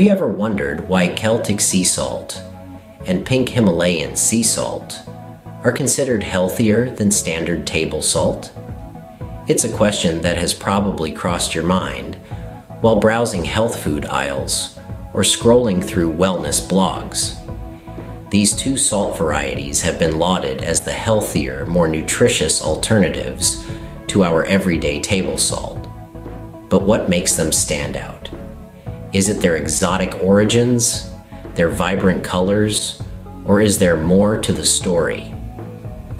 Have you ever wondered why Celtic sea salt and pink Himalayan sea salt are considered healthier than standard table salt? It's a question that has probably crossed your mind while browsing health food aisles or scrolling through wellness blogs. These two salt varieties have been lauded as the healthier, more nutritious alternatives to our everyday table salt. But what makes them stand out? Is it their exotic origins, their vibrant colors, or is there more to the story?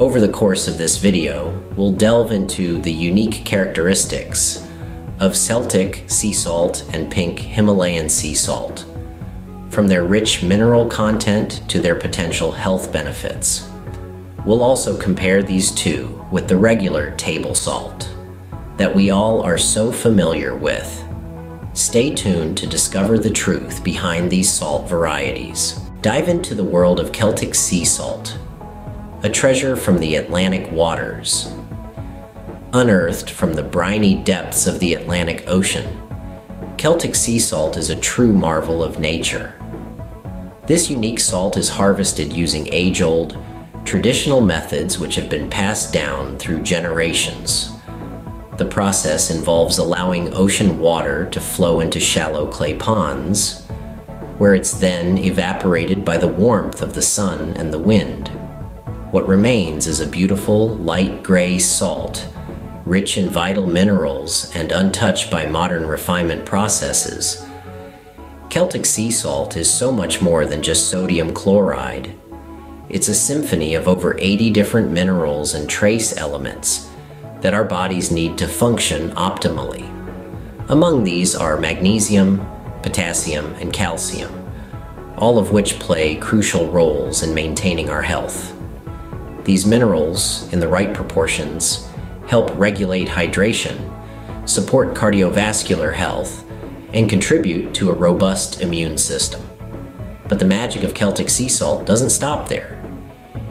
Over the course of this video, we'll delve into the unique characteristics of Celtic sea salt and pink Himalayan sea salt, from their rich mineral content to their potential health benefits. We'll also compare these two with the regular table salt that we all are so familiar with Stay tuned to discover the truth behind these salt varieties. Dive into the world of Celtic sea salt, a treasure from the Atlantic waters. Unearthed from the briny depths of the Atlantic Ocean, Celtic sea salt is a true marvel of nature. This unique salt is harvested using age-old, traditional methods which have been passed down through generations. The process involves allowing ocean water to flow into shallow clay ponds, where it's then evaporated by the warmth of the sun and the wind. What remains is a beautiful light gray salt, rich in vital minerals and untouched by modern refinement processes. Celtic sea salt is so much more than just sodium chloride. It's a symphony of over 80 different minerals and trace elements that our bodies need to function optimally. Among these are magnesium, potassium, and calcium, all of which play crucial roles in maintaining our health. These minerals, in the right proportions, help regulate hydration, support cardiovascular health, and contribute to a robust immune system. But the magic of Celtic sea salt doesn't stop there.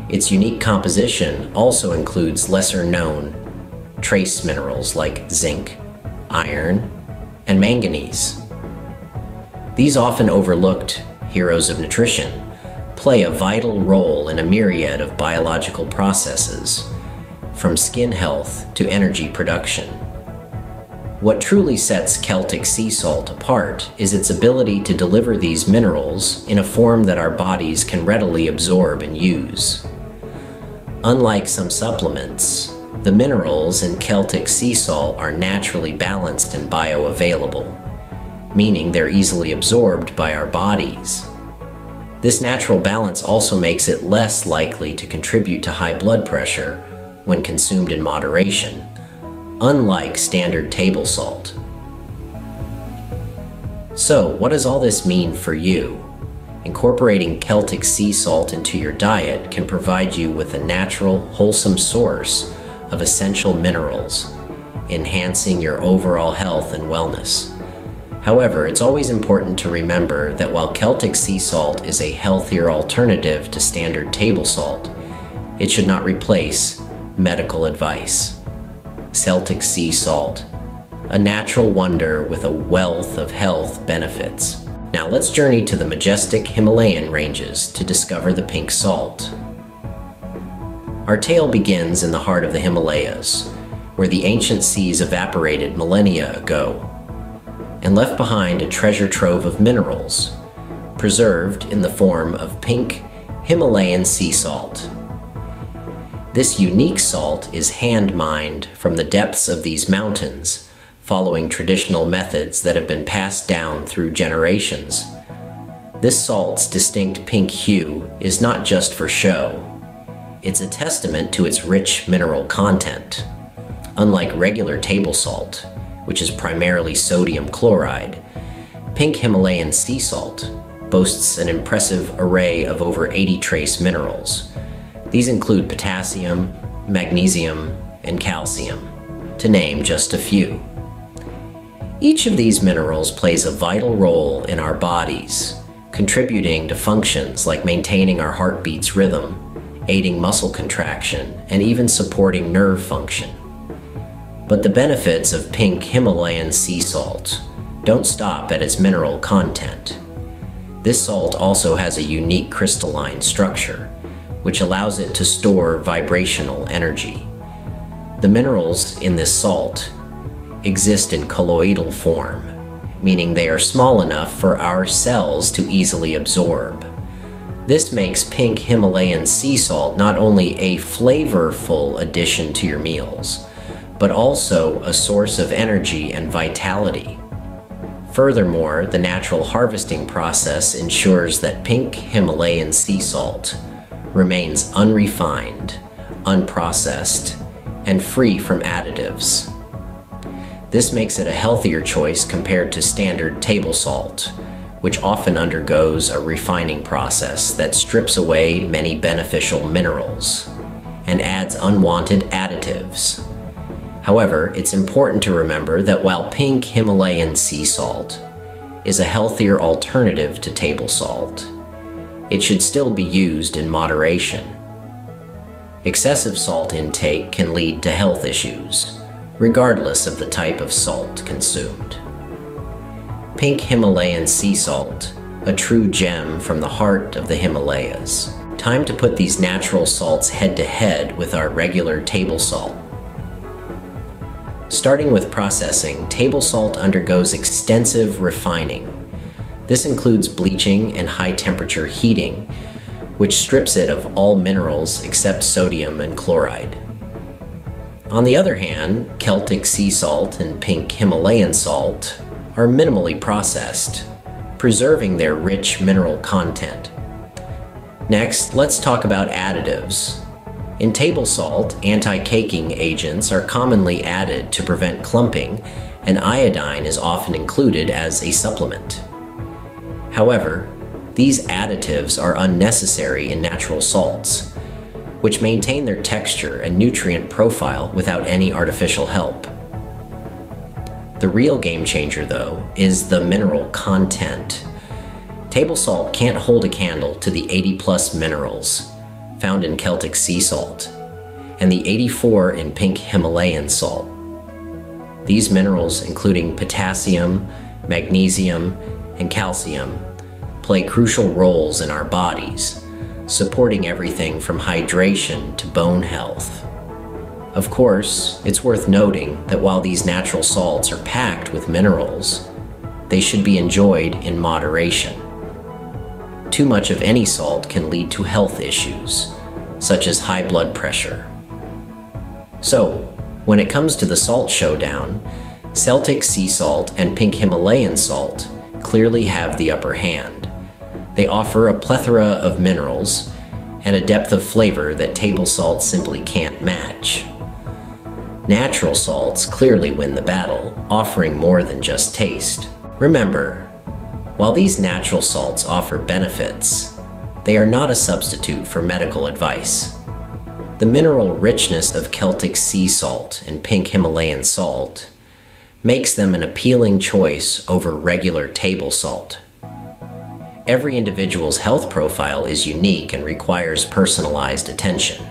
Its unique composition also includes lesser known trace minerals like zinc, iron, and manganese. These often overlooked heroes of nutrition play a vital role in a myriad of biological processes, from skin health to energy production. What truly sets Celtic sea salt apart is its ability to deliver these minerals in a form that our bodies can readily absorb and use. Unlike some supplements, the minerals in Celtic sea salt are naturally balanced and bioavailable, meaning they're easily absorbed by our bodies. This natural balance also makes it less likely to contribute to high blood pressure when consumed in moderation, unlike standard table salt. So, what does all this mean for you? Incorporating Celtic sea salt into your diet can provide you with a natural, wholesome source of essential minerals, enhancing your overall health and wellness. However, it's always important to remember that while Celtic sea salt is a healthier alternative to standard table salt, it should not replace medical advice. Celtic sea salt, a natural wonder with a wealth of health benefits. Now let's journey to the majestic Himalayan ranges to discover the pink salt. Our tale begins in the heart of the Himalayas, where the ancient seas evaporated millennia ago and left behind a treasure trove of minerals, preserved in the form of pink Himalayan sea salt. This unique salt is hand mined from the depths of these mountains, following traditional methods that have been passed down through generations. This salt's distinct pink hue is not just for show, it's a testament to its rich mineral content. Unlike regular table salt, which is primarily sodium chloride, pink Himalayan sea salt boasts an impressive array of over 80 trace minerals. These include potassium, magnesium, and calcium, to name just a few. Each of these minerals plays a vital role in our bodies, contributing to functions like maintaining our heartbeat's rhythm, aiding muscle contraction, and even supporting nerve function. But the benefits of pink Himalayan sea salt don't stop at its mineral content. This salt also has a unique crystalline structure, which allows it to store vibrational energy. The minerals in this salt exist in colloidal form, meaning they are small enough for our cells to easily absorb. This makes pink Himalayan sea salt not only a flavorful addition to your meals, but also a source of energy and vitality. Furthermore, the natural harvesting process ensures that pink Himalayan sea salt remains unrefined, unprocessed, and free from additives. This makes it a healthier choice compared to standard table salt, which often undergoes a refining process that strips away many beneficial minerals and adds unwanted additives. However, it's important to remember that while pink Himalayan sea salt is a healthier alternative to table salt, it should still be used in moderation. Excessive salt intake can lead to health issues, regardless of the type of salt consumed. Pink Himalayan sea salt, a true gem from the heart of the Himalayas. Time to put these natural salts head to head with our regular table salt. Starting with processing, table salt undergoes extensive refining. This includes bleaching and high temperature heating, which strips it of all minerals except sodium and chloride. On the other hand, Celtic sea salt and pink Himalayan salt are minimally processed, preserving their rich mineral content. Next, let's talk about additives. In table salt, anti-caking agents are commonly added to prevent clumping, and iodine is often included as a supplement. However, these additives are unnecessary in natural salts, which maintain their texture and nutrient profile without any artificial help. The real game changer, though, is the mineral content. Table salt can't hold a candle to the 80 plus minerals found in Celtic sea salt and the 84 in pink Himalayan salt. These minerals, including potassium, magnesium, and calcium, play crucial roles in our bodies, supporting everything from hydration to bone health. Of course, it's worth noting that while these natural salts are packed with minerals, they should be enjoyed in moderation. Too much of any salt can lead to health issues, such as high blood pressure. So, when it comes to the salt showdown, Celtic sea salt and pink Himalayan salt clearly have the upper hand. They offer a plethora of minerals and a depth of flavor that table salt simply can't match. Natural salts clearly win the battle, offering more than just taste. Remember, while these natural salts offer benefits, they are not a substitute for medical advice. The mineral richness of Celtic sea salt and pink Himalayan salt makes them an appealing choice over regular table salt. Every individual's health profile is unique and requires personalized attention.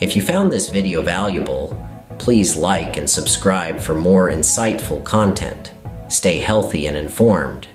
If you found this video valuable, Please like and subscribe for more insightful content. Stay healthy and informed